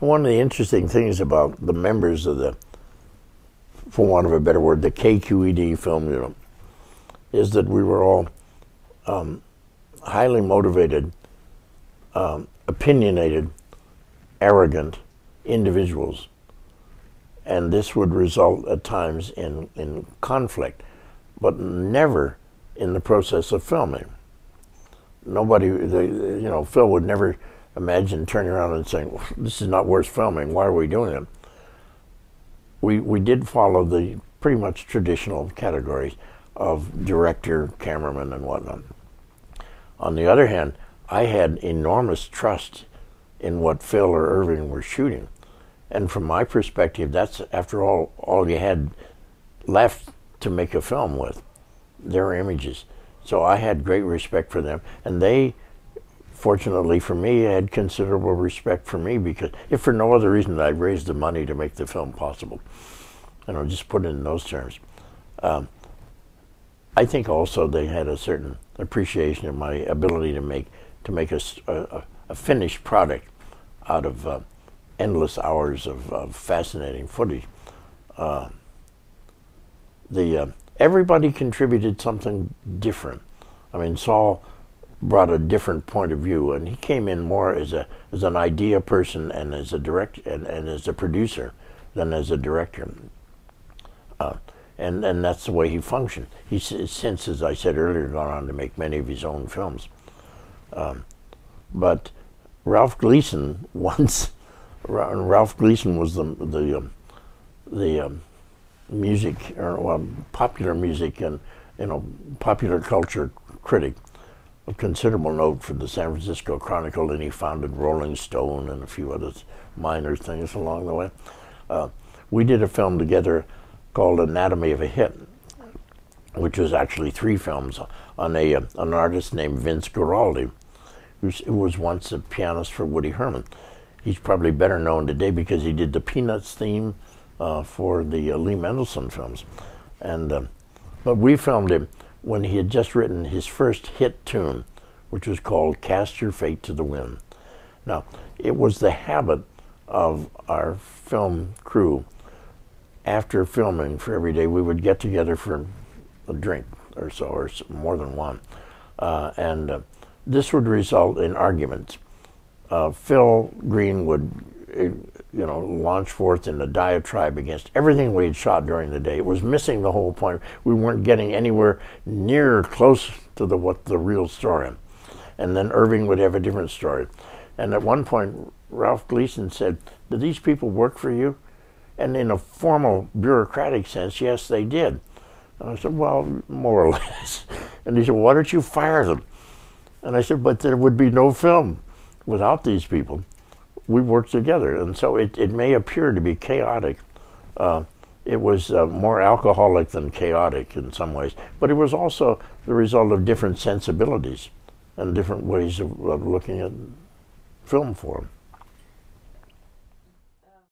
one of the interesting things about the members of the, for want of a better word, the KQED film unit, is that we were all um, highly motivated, um, opinionated, arrogant individuals. And this would result at times in, in conflict, but never in the process of filming. Nobody, the, you know, Phil would never imagine turning around and saying, "This is not worth filming. Why are we doing it?" We we did follow the pretty much traditional categories of director, cameraman, and whatnot. On the other hand, I had enormous trust in what Phil or Irving were shooting, and from my perspective, that's after all all you had left to make a film with, their images. So I had great respect for them, and they fortunately for me, had considerable respect for me because, if for no other reason, I raised the money to make the film possible. And I'll just put it in those terms. Um, I think also they had a certain appreciation of my ability to make to make a, a, a finished product out of uh, endless hours of, of, fascinating footage. Uh, the uh, everybody contributed something different. I mean, Saul brought a different point of view, and he came in more as a as an idea person and as a direct and, and as a producer than as a director. Uh, and and that's the way he functioned. He's since, as I said earlier, gone on to make many of his own films. Um, but Ralph Gleason once, Ralph Gleason was the the um, the um, music or well, popular music and you know popular culture critic of considerable note for the San Francisco Chronicle, and he founded Rolling Stone and a few other minor things along the way. Uh, we did a film together called Anatomy of a Hit, which was actually three films on a uh, an artist named Vince Guaraldi, who was once a pianist for Woody Herman. He's probably better known today because he did the Peanuts theme uh, for the uh, Lee Mendelson films, and uh, but we filmed him when he had just written his first hit tune, which was called Cast Your Fate to the Wind. Now, it was the habit of our film crew after filming for every day, we would get together for a drink or so, or more than one. Uh, and uh, this would result in arguments. Uh, Phil Greene would you know, launch forth in a diatribe against everything we had shot during the day. It was missing the whole point. We weren't getting anywhere near close to the what the real story. And then Irving would have a different story. And at one point, Ralph Gleason said, "Do these people work for you?" And in a formal bureaucratic sense, yes, they did. And I said, "Well, more or less." And he said, "Why don't you fire them?" And I said, "But there would be no film without these people." We worked together. And so it, it may appear to be chaotic. Uh, it was uh, more alcoholic than chaotic in some ways, but it was also the result of different sensibilities and different ways of, of looking at film form.